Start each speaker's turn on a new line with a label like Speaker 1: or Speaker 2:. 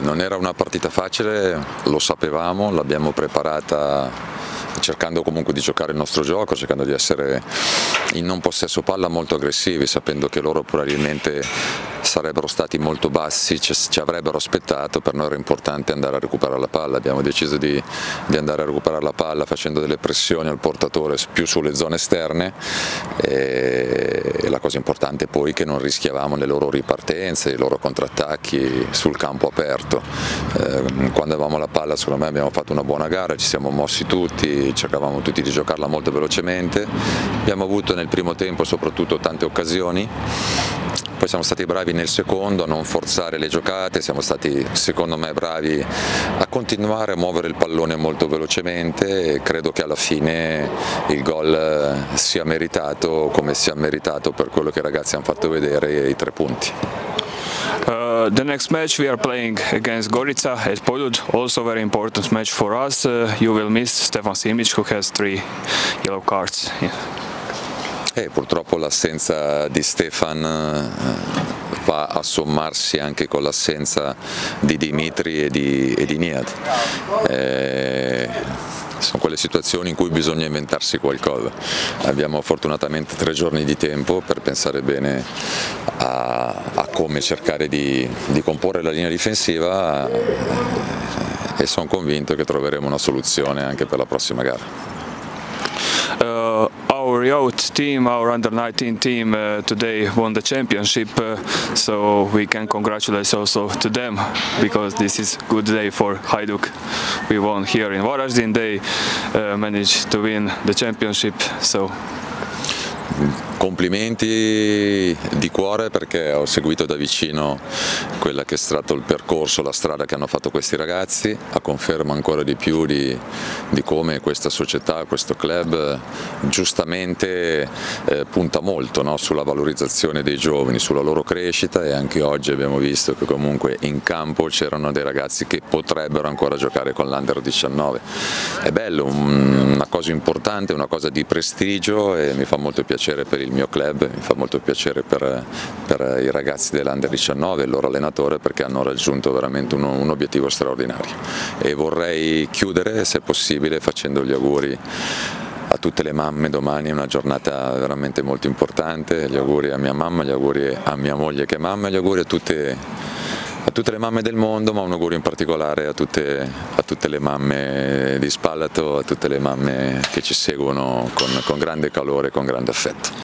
Speaker 1: Non era una partita facile, lo sapevamo, l'abbiamo preparata cercando comunque di giocare il nostro gioco, cercando di essere in non possesso palla molto aggressivi, sapendo che loro probabilmente sarebbero stati molto bassi, ci, avrebbero aspettato, per noi era importante andare a recuperare la palla, abbiamo deciso di, di andare a recuperare la palla facendo delle pressioni al portatore più sulle zone esterne e, e la cosa importante poi è che non rischiavamo le loro ripartenze, i loro contrattacchi sul campo aperto. Eh, quando avevamo la palla secondo me abbiamo fatto una buona gara, ci siamo mossi tutti, cercavamo tutti di giocarla molto velocemente, abbiamo avuto nel primo tempo soprattutto tante occasioni poi siamo stati bravi nel secondo a non forzare le giocate, siamo stati secondo me bravi a continuare a muovere il pallone molto velocemente e credo che alla fine il gol sia meritato come sia meritato per quello che i ragazzi hanno fatto vedere i tre punti.
Speaker 2: Uh, the next match we are playing against Gorica at Poljud, also very important match for us. Uh, you will miss Stefan Simic who has three yellow cards. Yeah.
Speaker 1: Eh, purtroppo l'assenza di Stefan eh, va a sommarsi anche con l'assenza di Dimitri e di, e di Niad. Eh, sono quelle situazioni in cui bisogna inventarsi qualcosa. Abbiamo fortunatamente tre giorni di tempo per pensare bene a, a come cercare di, di, comporre la linea difensiva eh, e sono convinto che troveremo una soluzione anche per la prossima gara.
Speaker 2: Uh, our youth team, our under 19 team uh, today won the championship, uh, so we can congratulate also to them because this is good day for Hajduk. We won here in Varaždin, they uh, managed to win the championship, so
Speaker 1: complimenti di cuore perché ho seguito da vicino quella che è stato il percorso, la strada che hanno fatto questi ragazzi, a conferma ancora di più di, di come questa società, questo club giustamente eh, punta molto no? sulla valorizzazione dei giovani, sulla loro crescita e anche oggi abbiamo visto che comunque in campo c'erano dei ragazzi che potrebbero ancora giocare con l'Under 19. È bello, una cosa importante, una cosa di prestigio e mi fa molto piacere per il mio club, mi fa molto piacere per, per i ragazzi dell'Under 19 e il loro allenatore perché hanno raggiunto veramente un, un obiettivo straordinario. E vorrei chiudere se possibile facendo gli auguri a tutte le mamme. Domani è una giornata veramente molto importante, gli auguri a mia mamma, gli auguri a mia moglie che è mamma, gli auguri a tutte, a tutte le mamme del mondo, ma un augurio in particolare a tutte, a tutte le mamme di Spalato, a tutte le mamme che ci seguono con, con grande calore e con grande affetto.